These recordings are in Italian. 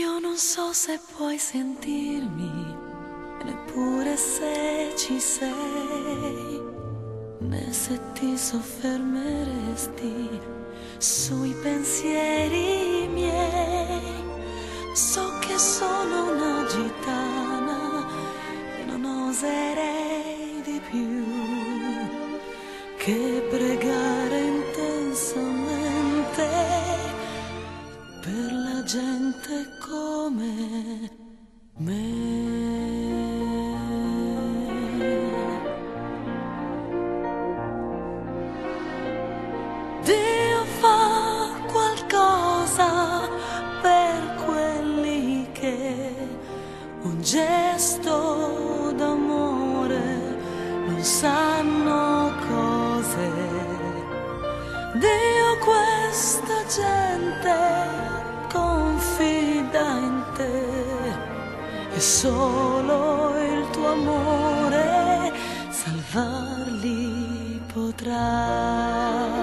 non so se puoi sentirmi, neppure se ci sei, né se ti soffermeresti sui pensieri miei. So che sono una gitana e non oserei di più che pregare intensamente per la gente come me. Dio fa qualcosa per quelli che un gesto d'amore non sanno cose. Dio questa gente confida in te e solo il tuo amore salvarli potrà.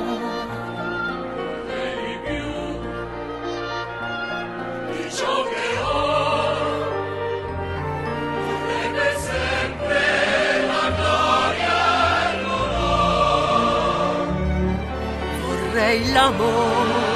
ciò che ho vorrebbe sempre la gloria e l'onore Vorrei l'amore